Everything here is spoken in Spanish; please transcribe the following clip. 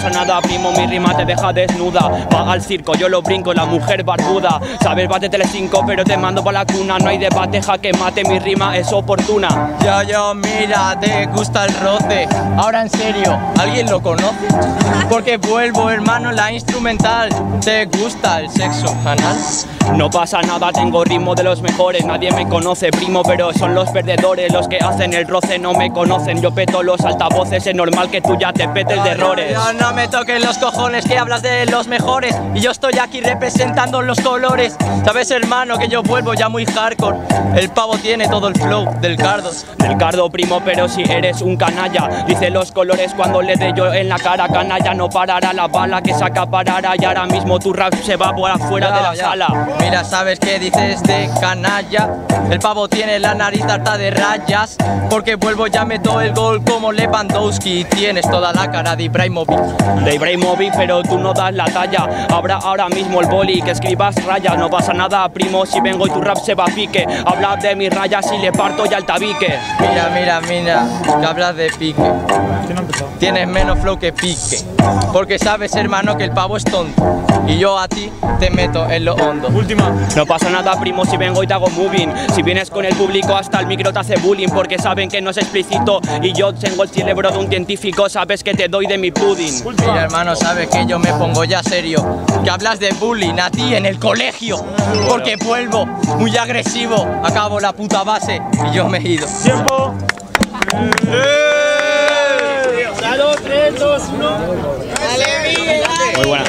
pasa nada, primo, mi rima te deja desnuda. Paga el circo, yo lo brinco, la mujer barbuda. Sabes, bate Telecinco, pero te mando pa' la cuna. No hay debate, jaque mate, mi rima es oportuna. Yo, yo, mira, te gusta el roce. Ahora en serio, ¿alguien lo conoce? Porque vuelvo, hermano, la instrumental. ¿Te gusta el sexo anal? No pasa nada, tengo ritmo de los mejores. Nadie me conoce, primo, pero son los perdedores. Los que hacen el roce no me conocen. Yo peto los altavoces, es normal que tú ya te petes de errores. No, no me toques los cojones que hablas de los mejores Y yo estoy aquí representando los colores Sabes hermano que yo vuelvo ya muy hardcore El pavo tiene todo el flow del cardo Del cardo, primo, pero si eres un canalla. Dice los colores cuando le dé yo en la cara. Canalla no parará la bala que se acaparará. Y ahora mismo tu rap se va por afuera de la ya. sala. Mira, ¿sabes qué dices de canalla? El pavo tiene la nariz harta de rayas Porque vuelvo ya meto el gol como Lewandowski Tienes toda la cara de Ibrahimovic De Ibrahimovic, pero tú no das la talla. Habrá ahora mismo el boli que escribas rayas. No pasa nada, primo, si vengo y tu rap se va a pique. Habla de mis rayas y le parto ya el tabique. Mira, mira, mira, que hablas de pique. Tienes menos flow que pique. Porque sabes, hermano, que el pavo es tonto. Y yo a ti te meto en lo hondo. Última. No pasa nada, primo, si vengo y te hago moving. Si vienes con el público, hasta el micro te hace bullying. Porque saben que no es explícito. Y yo tengo el cerebro de un científico. Sabes que te doy de mi pudding. Mira, hermano, sabes que yo me pongo ya serio. Que hablas de bullying a ti en el colegio. Porque vuelvo muy agresivo. Acabo la puta base y yo me he ido. Tiempo. Muy buena.